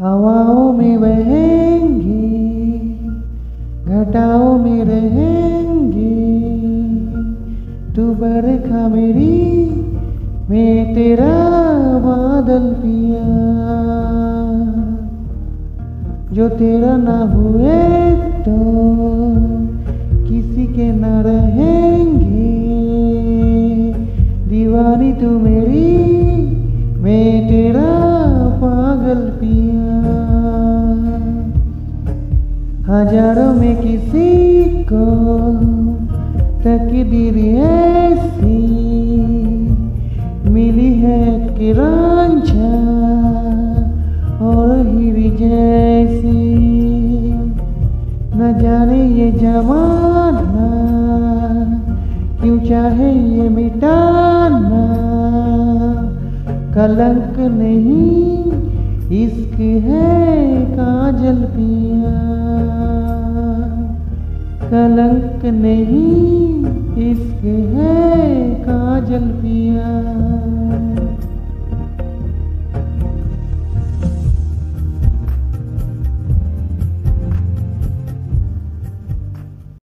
हवाओं में बहेंगे, घटाओं में रहेंगी। तू बरखा मेरी, मैं तेरा बादल पिया। जो तेरा ना हुए तो किसी के ना रहेंगे। दीवानी तू मेरी हज़ारों में किसी को, तकदीर ऐसी मिली है किरांझा और हीरी जैसी। न जाने ये जमाना क्यों चाहे ये मिटाना, कलंक नहीं, इश्क है कलंक नहीं इश्क है काजल पिया।